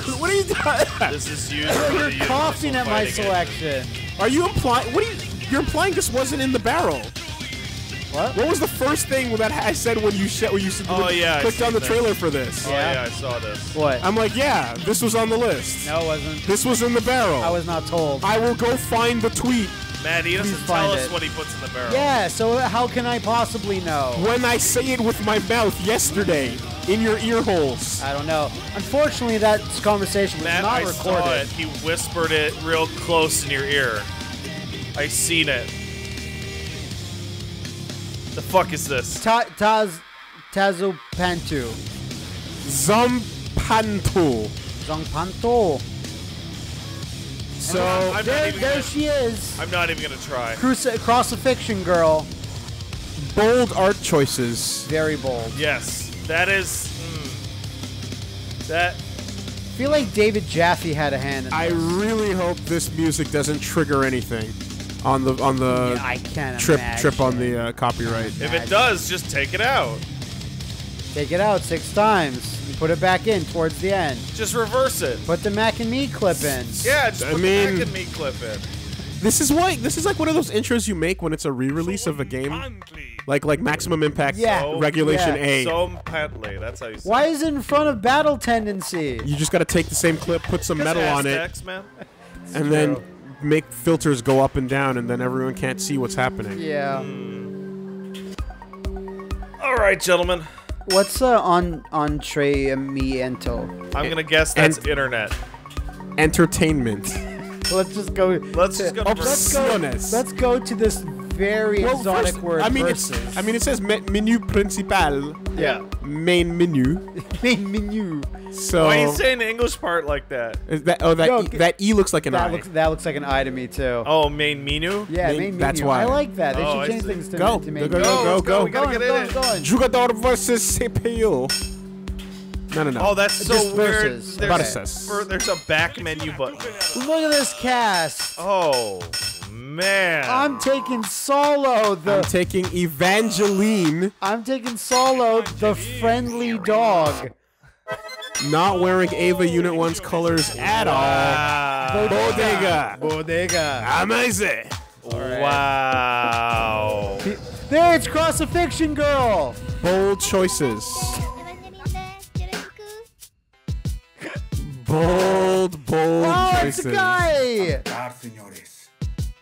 what are you doing? This is used You're coughing at my fighting selection. Are you implying? What are you? You're implying this wasn't in the barrel. What? What was the first thing that I said when you sh- when you s- Oh, yeah, I clicked on the this. trailer for this? Oh Yeah. yeah, I saw this. What? I'm like, yeah, this was on the list. no, it wasn't. This was in the barrel. I was not told. I will go find the tweet Matt, he doesn't tell us it. what he puts in the barrel. Yeah, so how can I possibly know? when I say it with my mouth yesterday in your ear holes. I don't know. Unfortunately, that conversation was Matt, not I recorded. saw it. He whispered it real close in your ear. I seen it. The fuck is this? Ta- Taz Tazupantu. Zampantu. Zongpanto. So I'm not There, there gonna, she is. I'm not even gonna try. Cruci- crucifixion girl. bold art choices. Very bold. Yes, that is. Mm, that I feel like David Jaffe had a hand in I this. really hope this music doesn't trigger anything on the on the Yeah, I can't trip imagine. trip on the uh, copyright. if it does, just take it out. Take it out six times. and Put it back in towards the end. Just reverse it. Put the Mac and Me clip in. Yeah, just I put mean- the Mac and me clip in. This is why this is like one of those intros you make when it's a re-release of a game, like like Maximum Impact Yeah. So- Regulation yeah. A. So Pentley, that's how you say Why it. is it in front of Battle Tendency? you just got to take the same clip, put some metal on it, Aztecs, man. and then make filters go up and down, and then everyone can't see what's happening. Yeah. All right, gentlemen. What's uh, on entremiento? I'm gonna guess that's And- internet. Entertainment. Let's just go. Let's just go to oh, Let's go. Let's go to this very Well, exotic first- word. I mean, versus. it's. I mean, it says me- menu principal, Yeah. main menu. main menu. So Why are you saying the English part like that? is that oh that No, e, g- that e looks like an That eye. looks that looks like an eye to me too. Oh, main menu. yeah, main- main, that's why. I like that. They Oh, should change things to, Go. to Go, main go, menu. go, let's go. We gotta Going, get going, in it. going. Jugador versus CPU. No, no, no. Oh, that's so Just weird. versus. There's, Versus. for- there's a back menu button. Look at this cast. Oh man. I'm taking solo the. I'm taking Evangeline, I'm taking solo the friendly dog. not wearing Eva Unit 1's colors at all. Wow. Bodega. Bodega. Amazing. Wow. There, it's crucifixion girl. Bold choices. Bold, bold Oh, it's a guy. Oh,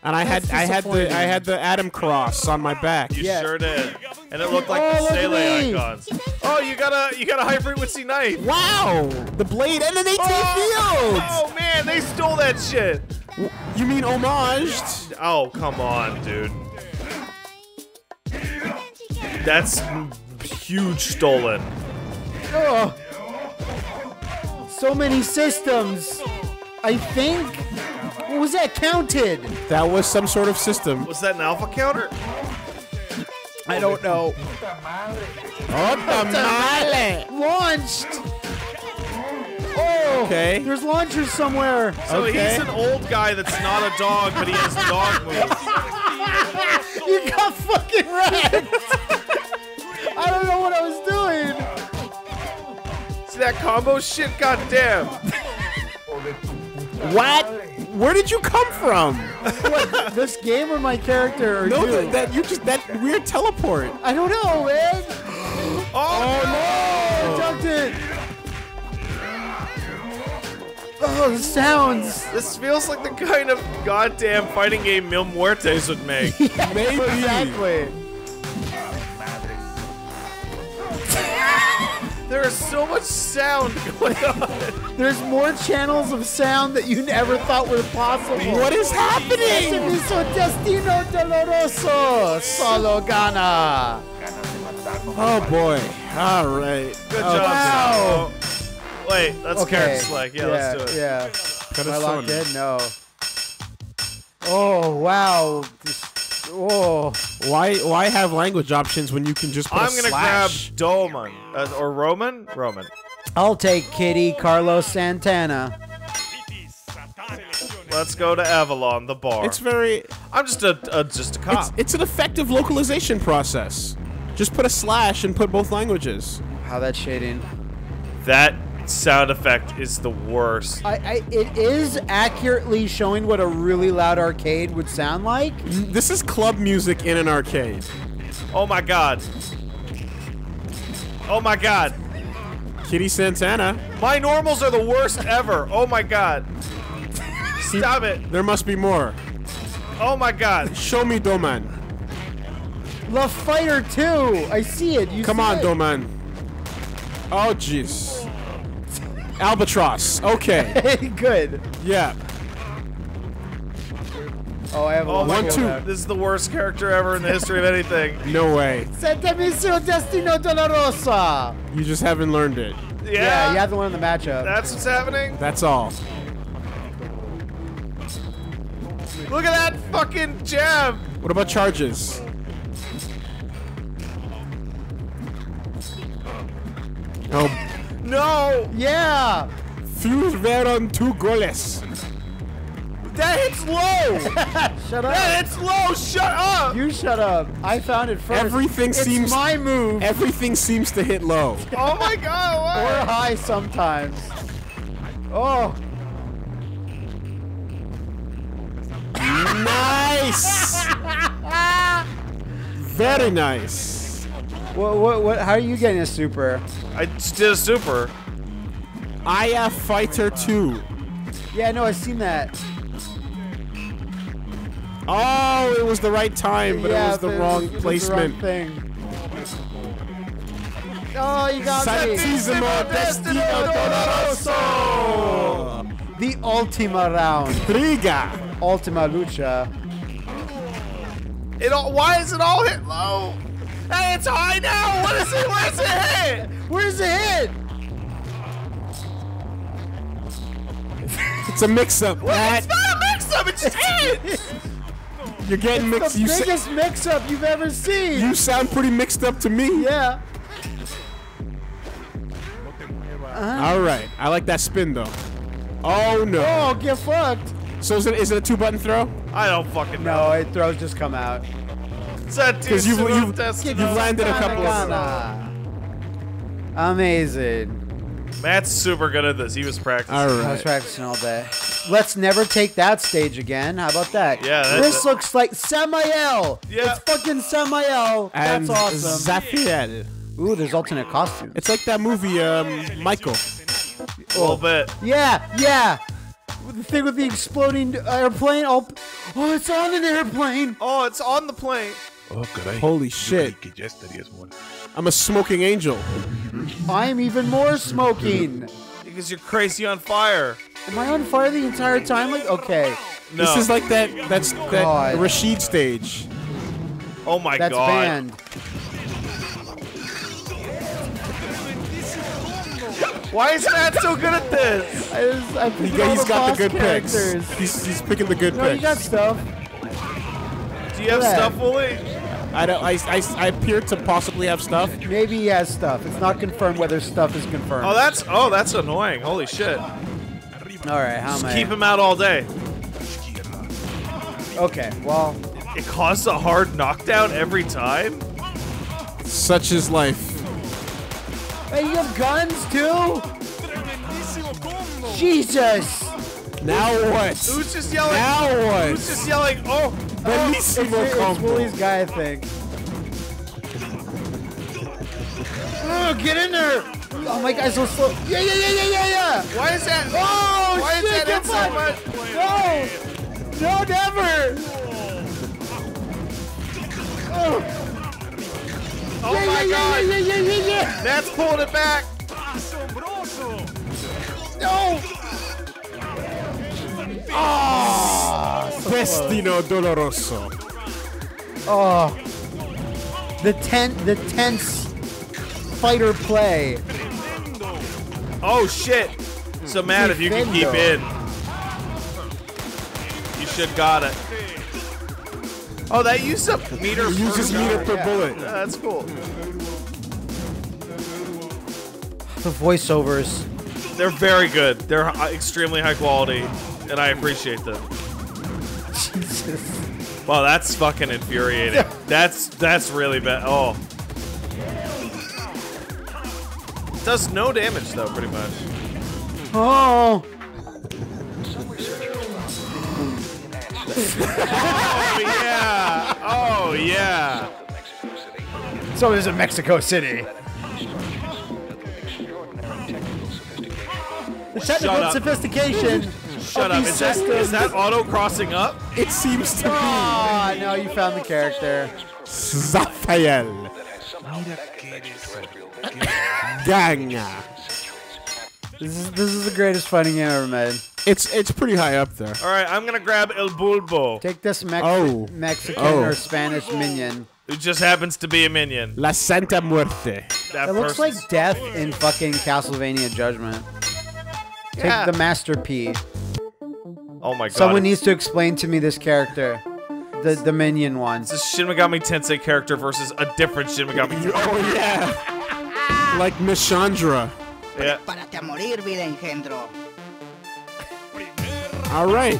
and I had That's I had the I had the Adam cross on my back. You Yeah. sure did. And it looked like Oh, the look at Stele me. icons. Oh, you got a you got a high frequency knife. Wow! The blade and an 18 fields. Oh man, they stole that shit. You mean homaged? Oh, come on, dude. That's huge stolen. Oh. So many systems. I think. What was that counted? That was some sort of system. Was that an alpha counter? I don't know. Oh, tamale. Launched. Oh. Okay. There's launchers somewhere. So Okay. he's an old guy that's not a dog, but he has dog moves. You got fucking wrecked. That combo shit? Goddamn. What? Where did you come from? What, this game or my character or No, you? that, that you just that weird teleport. I don't know, man. Oh, oh I ducked it. Oh, the sounds. This feels like the kind of goddamn fighting game Mil Muertes would make. Maybe. Exactly. There is so much sound going on. There's more channels of sound that you never thought were possible. What is Ese happening? mismo destino doloroso. Solo gana. Oh boy. All right. Good Oh, job. wow. Sal. Wait, that's Okay. character select. Yeah, let's do it. Yeah. Cut Am I us locked on. in? No. Oh wow. This- Oh. Why why have language options when you can just put I'm a gonna slash? grab Dolman uh, or Roman. Roman. I'll take Kitty Carlos Santana. Let's Let's go to Avalon, the bar. It's very. I'm just a, a just a It's, cop. it's an effective localization process. Just put a slash and put both languages. How that shading. that sound effect is the worst. I, I, it is accurately showing what a really loud arcade would sound like. This is club music in an arcade. Oh my god. Oh my god. Kitty Santana. My normals are the worst ever. Oh my god. Stop it. There must be more. Oh my god. Show me Doman. The Fighter 2. I see it. You Come see on, it. Doman. Oh, jeez. Albatross. Okay. Good. Yeah. Oh, I have a Oh my One, one, two. god. This is the worst character ever in the history of anything. No way. Sentami sul destino dolorosa. You just haven't learned it. Yeah. Yeah, you have to learn the matchup. That's what's happening. That's all. Look at that fucking jab. What about charges? Oh, No. yeah. few veron two goles. That hits low. Shut up. that hits low. Shut up. You shut up. I found it first. Everything it's seems- my move. Everything seems to hit low. oh my god. or high sometimes. Oh, Nice. Very nice. What, what, what? How are you getting a super? I just did a super. Aya Fighter 2. Yeah, no, I've seen that. Oh, it was the right time, but yeah, it was the but wrong was placement. The wrong thing. Oh, you got me. Santissimo Destino Doloroso. The Ultima round. Triga. Ultima Lucha. It all. Why is it all hit low? Hey, it's high now. What is it? What is it hit? Where's the hit? It's a mix-up, Matt. It's not a mix-up. It's just hit. You're getting The mixed. You, biggest mix-up you've ever seen. you sound pretty mixed up to me. yeah. All right. I like that spin though. Oh no. Oh, get fucked. So is it is it a two button throw? I don't fucking know. No, it throws just come out. Because you've you've, you've landed a couple of. Ghana. Amazing. Matt's super good at this. He was practicing. All I was practicing all day. Let's never take that stage again. How about that? Yeah, that's This it. looks like Samael. Yeah. It's fucking Samael. And That's awesome. Zafiel. Ooh, there's alternate costumes. It's like that movie, um, Michael. A little bit. Yeah, yeah. The thing with the exploding airplane. Oh, oh, it's on an airplane. Oh, it's on the plane. Oh, caray. Holy shit. ya estarías muerto. I'm a smoking angel. I'm even more smoking. Because you're crazy on fire. Am I on fire the entire time? Like, okay, No. This is like that. That's that God. Rashid stage. oh my that's god. banned. Why is Matt so good at this? I just, I He, picked all has the got the boss good picks. He's, he's picking the good No, you picks. got stuff. Do you have Yeah. stuff, Woolie? I don't. I, I, I appear to possibly have stuff. Maybe he has stuff. It's not confirmed whether stuff is confirmed. Oh, that's oh, that's annoying. Holy shit. all right. How am I? Keep him out all day. Okay. Well, It caused a hard knockdown every time. Such is life. hey, you have guns too? Jesus! Now what? Who's just yelling? Now what? Who's just yelling? Oh, It's, Bellissimo it's combo. Willie's guy, I think. Oh, get in there! Oh, my guy's so slow. Yeah, yeah, yeah, yeah, yeah, yeah! why is that? Oh, why is shit, that get so much? No! No, never! Oh, Oh yeah, my yeah, god. yeah, yeah, yeah, yeah, yeah! Matt's pulling it back. No! Oh, Destino Doloroso. oh. The ten, the tense fighter play. Oh shit. So Matt, if you can keep in, you should got it. Oh, that used up meter. He uses per meter per yeah. bullet. Yeah, that's cool. The voiceovers. They're very good. They're extremely high quality. And I appreciate them. Jesus. Wow, that's fucking infuriating. That's that's really bad. Oh. Does no damage though, pretty much. Oh, Oh yeah. Oh yeah. so is it Mexico City? The technical up. sophistication. Shut up. Is that, is that auto crossing up? It seems to be Ah, no, you found the character. Zaphael. Ganga. This is this is the greatest fighting game ever made. It's it's pretty high up there. All right, I'm gonna grab El Bulbo, Take this Mex- Oh. Mexican Oh. or Spanish minion. who just happens to be a minion. La Santa Muerte. That It looks like death in fucking Castlevania Judgment. Take Yeah. the Master P. Oh my god. Someone needs to explain to me this character. The the minion one. It's a Shin Megami Tensei character versus a different Shin Megami oh, Tensei. Oh yeah. Like Nashandra. Yeah. Párate a morir, vida engendro. All right.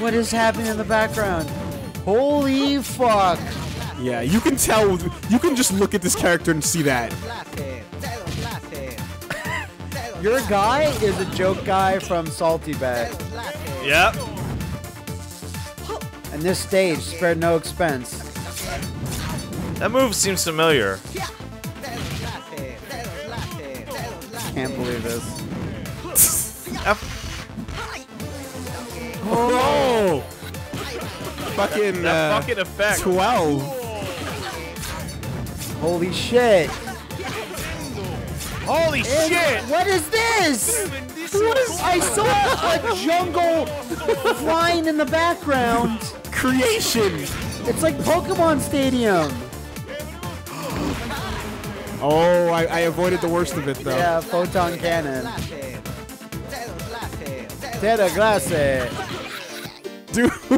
What is happening in the background? Holy fuck! Yeah, you can tell. You can just look at this character and see that. Láser, dedos láser. Your guy is a joke guy from Salty Bet. Dedos. Yep. And this stage spared no expense. That move seems familiar. Can't believe this. F- Oh. Fucking that uh, fucking effect. twelve. Holy shit! Holy shit! What is this? What is? I saw a jungle flying in the background. Creation. It's like Pokemon Stadium. Oh, I, I avoided the worst of it though. Yeah, photon cannon. Láser. Dedos láser, dedos Teta glace. Dude.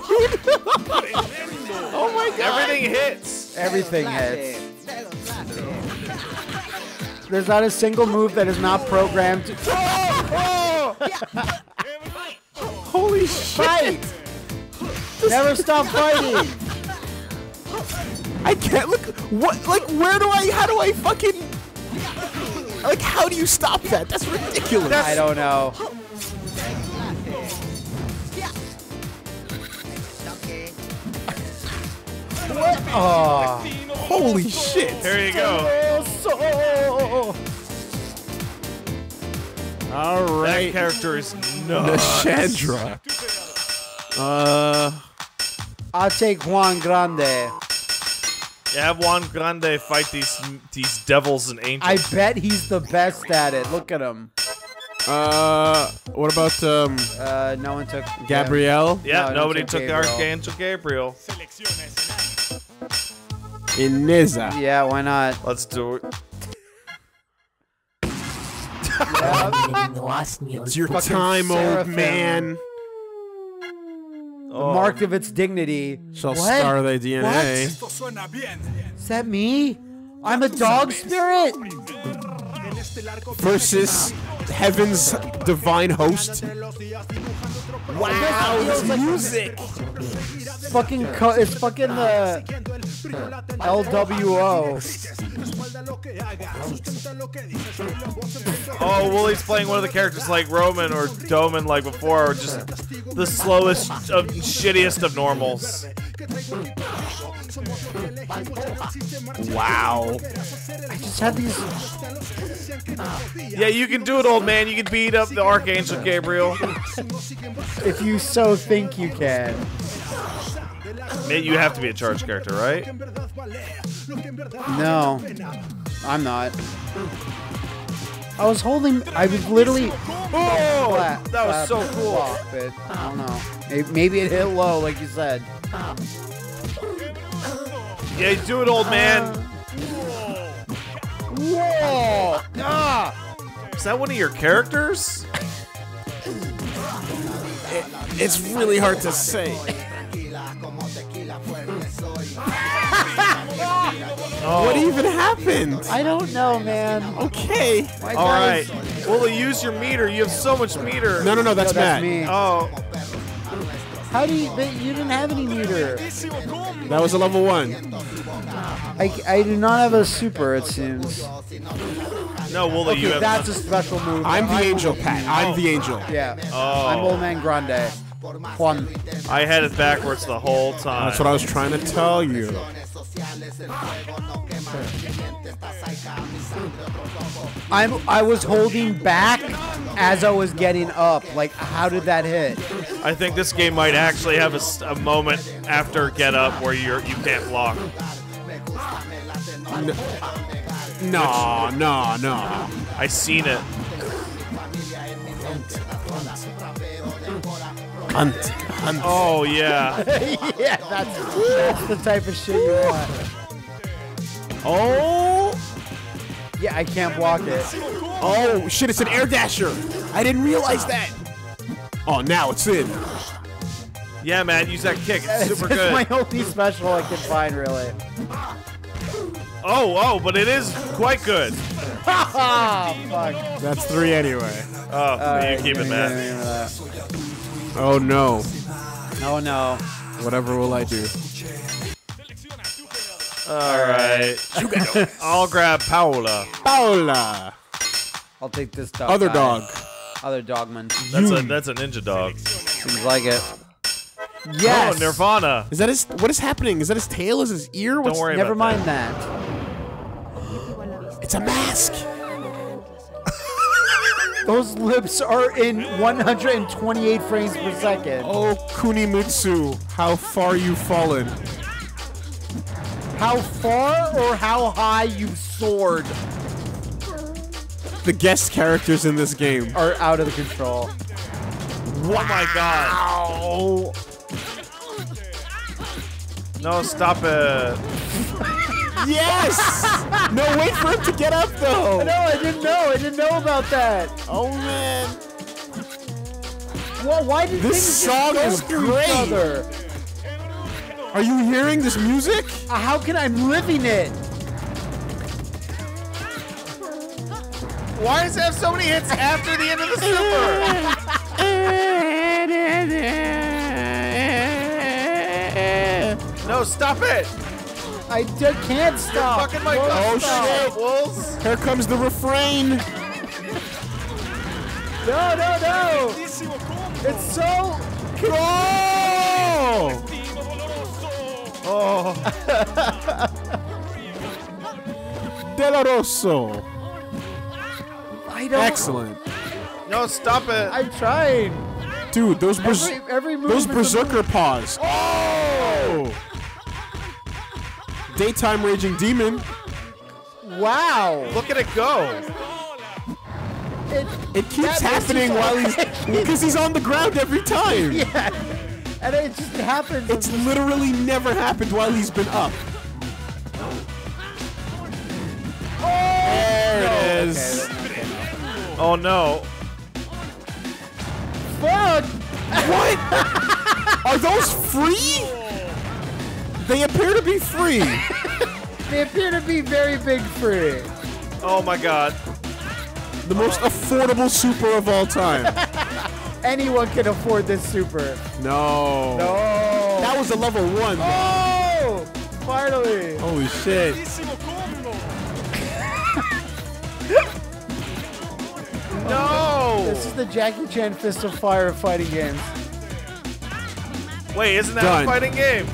oh my god. Everything hits. Everything hits. Dedos láser. There's not a single move that is not programmed oh, oh! to Holy shit. fight. Never stop fighting. I can't look. What? Like, where do I? How do I fucking? Like, how do you stop that? That's ridiculous. I don't know. Toque. Oh. Holy shit. There you go. So. All That character is nuts. Nashandra. Uh. I'll take Juan Grande. Yeah, have Juan Grande fight these these devils and angels. I bet he's the best at it. Look at him. Uh. What about um Uh, no one took Gabrielle yeah, No, nobody don't took take Gabriel. Archangel Gabriel. Ineza? Yeah, why not? Let's do it. It's your Fucking time, old Seraphim. man. Oh, Mark of its dignity. Shall What? star thy DNA. Is that me? I'm a dog spirit. Versus heaven's divine host. Wow, feels this like- music. Fucking co- it's fucking uh, the LWO. oh, Woolie's playing one of the characters like Roman or Doman like before, or just the slowest of shittiest of normals. Wow. I Just have these. Yeah, you can do it, old man. You can beat up the Archangel Gabriel. If you so think you can. Mate, you have to be a charge character, right? No, I'm not. I was holding. I was literally. Oh, Flat, that was flat so cool. block, but I don't know. Maybe- Maybe it hit low, like you said. Yeah, do it, old man. Whoa! Ah! Is that one of your characters? It's really hard to say. Oh. What even happened? I don't know, man. Okay. My All guys- right. Woolie, use your meter. You have so much meter. No, no, no, that's, No, that's Matt. me. Oh, How do you? But you didn't have any meter. That was a level one. I, I do not have a super. It seems. No, Woolie, you Okay, have. that's a special move. I'm the angel, Wolverine. Pat. I'm the angel. Yeah. Oh. I'm Old Man Grande. Juan. I had it backwards the whole time. That's what I was trying to tell you. I'm. I was holding back as I was getting up. Like, how did that hit? I think this game might actually have a moment after Get Up where you're you can't block. No, no, no. No. I seen it. Hunt, hunt. Oh yeah. yeah, that's that's the type of shit you want. Oh, Yeah, I can't block it. oh, shit! It's an air dasher. I didn't realize that. Oh, now it's in. Yeah, man, use that kick. It's super it's good. my only special I can find, really. Oh, oh, but it is quite good. Fuck. That's three anyway. Oh, you keep it, man. give me that. Oh no. Oh no. Whatever will I do? All right. I'll grab Paola. Paola. I'll take this dog. Other guy. dog. Other dogman. That's a that's a ninja dog. Seems like it. Yes. Oh, Nirvana. Is that his? What is happening? Is that his tail? Is his ear? What's, Don't worry Never about mind that. It's a mask. Those lips are in 128 frames per second. Oh, Kunimitsu, how far you've fallen. How far or how high you've soared The guest characters in this game. are out of the control. Oh my god. No, stop it. Yes! no, wait for him to get up though. No, I didn't know. I didn't know about that. Oh man. Well, why did This song is great. Are you hearing this music? Uh, How can I'm living it? Why does it have so many hits after the end of the super? No, stop it! I d- can't stop. Fucking my Won't Oh, stop. shit. Wolves. Here comes the refrain. No, no, no! It's so. Oh! Oh, Delaroso. I don't. Excellent. no, stop it! I'm trying. Dude, those Every, every those berserker paws. Oh! oh. Daytime raging demon. Wow. Look at it go. It, It keeps happening while he's because he's on the ground every time. yeah. And it just happens. It's literally never happened while he's been up. Oh, there it is. Oh no. Fuck! What? Are those free? They appear to be free. They appear to be very big free. Oh my god. The most affordable super of all time. Anyone can afford this super. No. No. That was a level one. Oh! Finally. Holy shit. No. This is the Jackie Chan Fist of Fire of fighting games. Wait, isn't that Done. a fighting game?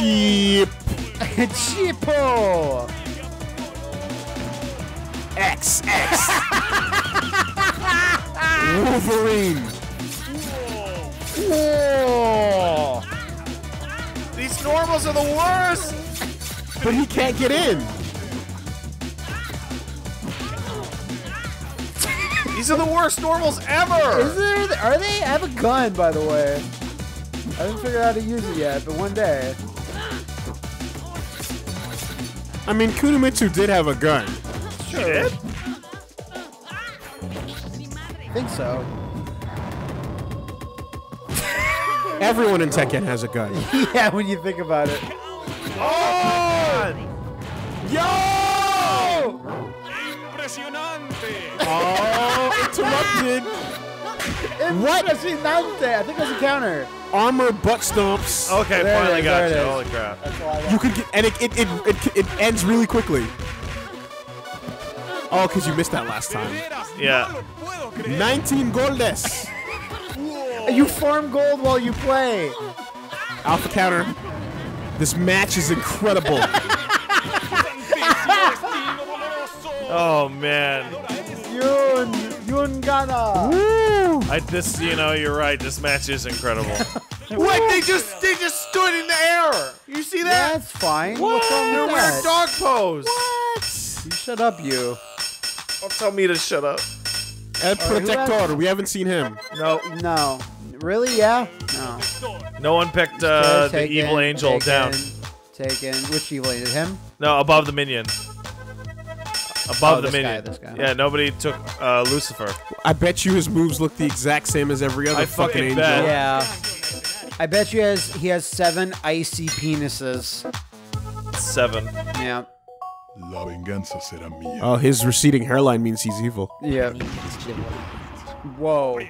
Cheap. Cheapo! X X. Wolverine. Whoa! These normals are the worst. But he can't get in. These are the worst normals ever. Is there? Are they? I have a gun, by the way. I haven't figured out how to use it yet, but one day. I mean, Kunimitsu did have a gun. Shit. I think so. Everyone in Tekken has a gun. yeah, when you think about it. Oh! Yo! Oh, interrupted. What? Impresionante. I think that's a counter. Armor butt stomps. Okay, There finally is, got it you. Holy crap. That's all I. You could get, and it it, it, it, it ends really quickly. Oh, because you missed that last time. Yeah. 19 goldes. You farm gold while you play. Alpha counter. This match is incredible. Oh man. Yun. Yun Gana. I this you know you're right. This match is incredible. what? They just they just stood in the air. You see that? That's fine. What's wrong with that? dog pose. You shut up, you. Don't tell me to shut up. El who has- Protector. We haven't seen him. No, No. Really? Yeah? No. no one picked uh, the Taken, evil angel taken, down. Taken. Which evil angel? Him? No, above the minion. Above Oh, the this guy, this guy. Yeah, nobody took uh, Lucifer. I bet you his moves look the exact same as every other I fucking fucking angel. bet. Yeah. I bet you has he has seven icy penises. Seven. Yeah. La venganza será mía. Oh, his receding hairline means he's evil. Yeah. Whoa.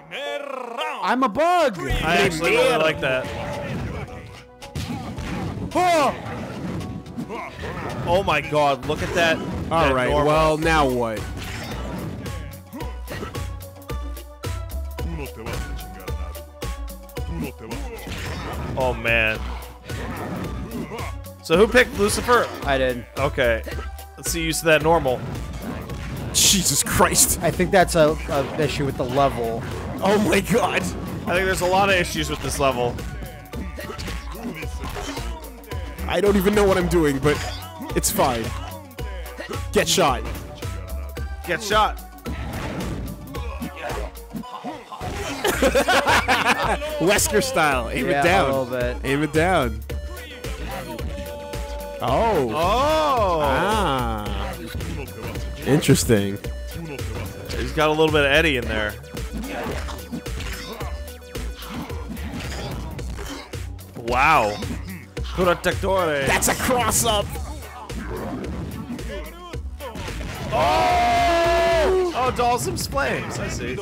I'm a bug. I actually really like that. Oh! Oh my god, look at that. All that right. normal- Well, now what? Tú no te vas a chingar a nadie. Tú no te vas a chingar. Oh man. So who picked Lucifer? I did. Okay. Let's see use of that normal. Jesus Christ. I think that's a, a issue with the level. Oh my God. I think there's a lot of issues with this level. I don't even know what I'm doing, but it's fine. Get shot. Get shot. Wesker style. Aim Yeah, it down. a little bit. Aim it down. Oh. Oh. Ah. Interesting. He's got a little bit of Eddie in there. Wow. Protectore. That's a cross up. Oh, Dawson's flames. I see.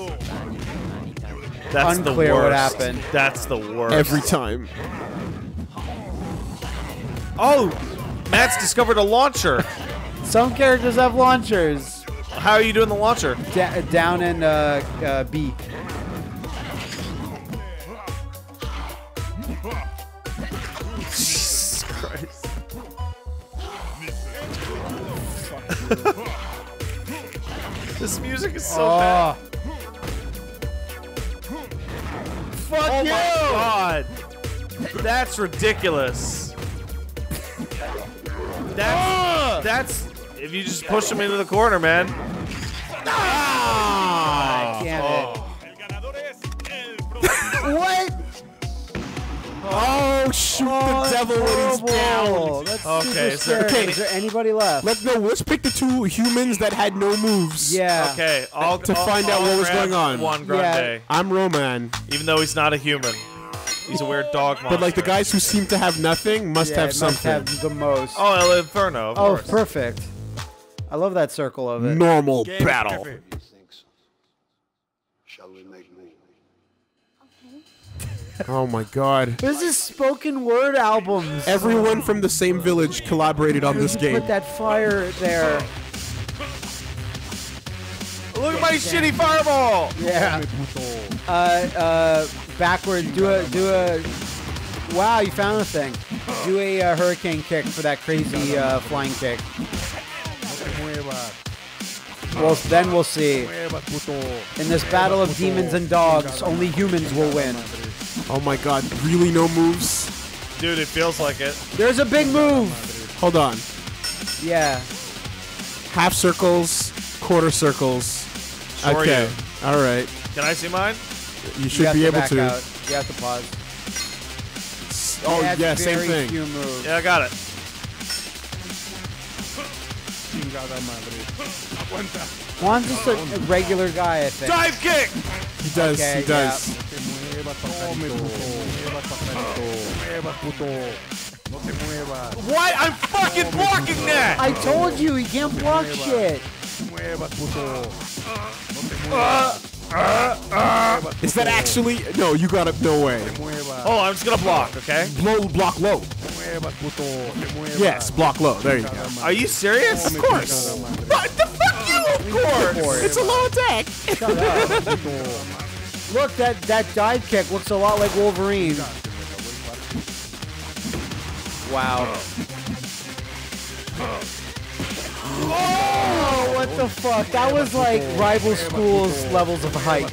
That's the worst. what happened. That's the worst. Every time. Oh, Matt's discovered a launcher. Some characters have launchers. How are you doing the launcher? Da- down in uh, uh, B. Jesus Christ. this music is so oh. bad. Oh, Fuck oh you! my god. That's ridiculous. That's, ah! that's if you just push him into the corner, man. God Oh, shoot the oh, devil when he's down. Horrible. That's Okay, super is there scary. any- Is there anybody left? Let's no. Let's pick the two humans that had no moves. yeah. Okay, I'll To I'll- find out I'll what was going on. One Yeah. I'm Roman, even though he's not a human. He's a weird dog monster. but like the guys who seem to have nothing must Yeah, have it something. Must have the most. Oh, El Inferno. Of Oh, course. perfect. I love that circle of it. Normal battle. Shall we make move? Oh my god. This is spoken word albums. Everyone from the same village collaborated on this game. Put that fire there. Look at my shitty fireball. Yeah. Uh, uh, backward. Do a, do a. Wow, you found the thing. Do a uh, hurricane kick for that crazy uh, flying kick. Well, then we'll see. In this battle of demons and dogs, only humans will win. Oh my god. Really no moves? Dude, it feels like it. There's a big move. Hold on. Yeah. Half circles, quarter circles. Sure okay. All right. Can I see mine? You You should have be to able to. out. You have to pause. Oh yeah, same thing. Few moves. Yeah, I got it. Juan's just a, a regular guy, I think. Dive kick. He does. Okay, he does. Oh, what? I'm fucking blocking that. I told you he can't block shit. muevas, puto. Uh, uh, uh, Is that actually? No, you gotta. No way. Oh, I'm just gonna block, okay? Blow, block low. Muevas, puto. Te muevas. Yes, block low. There you go. Are you serious? Of course. What the fuck you? Of course. It's a low attack. Look, that that dive kick looks a lot like Wolverine. Wow. Oh, what the fuck? That was like rival schools levels of height.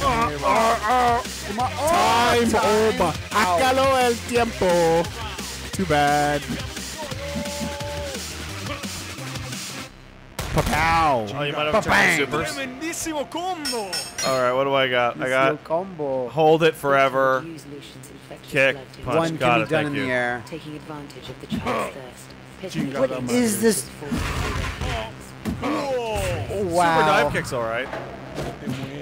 Time over. Acabó el tiempo. Too bad. Pow. Oh, you might have turned supers. Tremendísimo combo. All right, what do I got? I got combo. hold it forever, Use lotion's infectious kick, punch. One Got can it, be done thank in you. the air. taking advantage of the child's thirst. Pitching What it is this? Super Wow. dive kick's all right.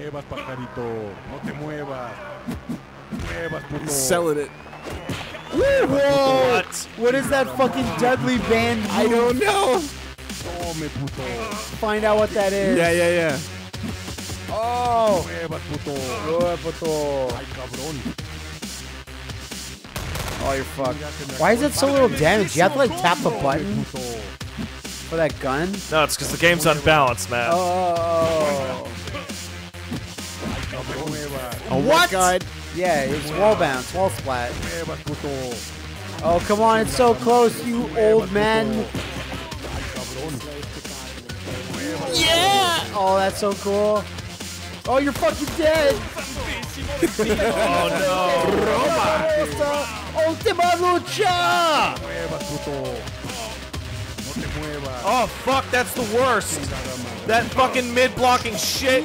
No muevas, pajarito. No te muevas. Muevas, puto. Selling it. Whoa! What? What is that fucking deadly band? I don't know. Tome, puto. Find out what that is. Yeah, yeah, yeah. Oh. Muevas, puto. Good, puto. Ay, cabrón. Oh, you're fucked. Why is it so little damage? You have to like tap the button for that gun? No, it's because the game's unbalanced, man. Oh. Oh What? god. Yeah, it's wall bounce, wall splat. Oh, come on, it's so close, you old man. Yeah! Oh, that's so cool. Oh, you're fucking dead. Oh no! Oh, Ultima lucha. Muevas, puto. No te muevas. Oh fuck, that's the worst. That fucking mid-blocking shit.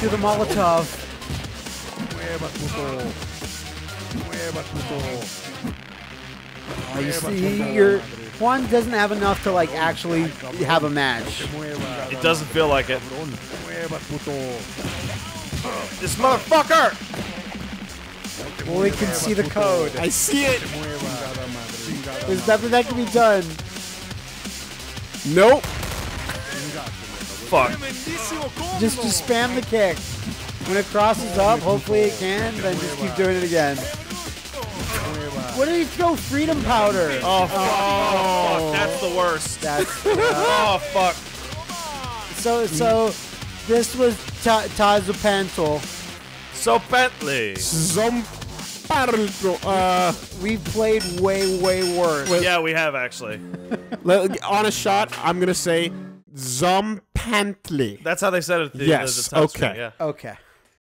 To the Molotov. Muevas, puto. Muevas, puto. Oh, you see, your Juan doesn't have enough to like actually have a match. It doesn't feel like it. This motherfucker! Well, we can see the code. I see it. There's nothing that can be done. Nope. Fuck. Just just spam the kick. When it crosses up, hopefully it can, then just keep doing it again. What did he throw? Freedom powder. Oh fuck. That's the worst. That's Oh fuck. so so. This was Ta- Tazupanto. So Bentley. Zomparlo. Uh, We played way way worse. Yeah, we have actually. on a shot, I'm gonna say Zompantly. That's how they said it. The, Yes, the, the okay. screen, yeah. Okay.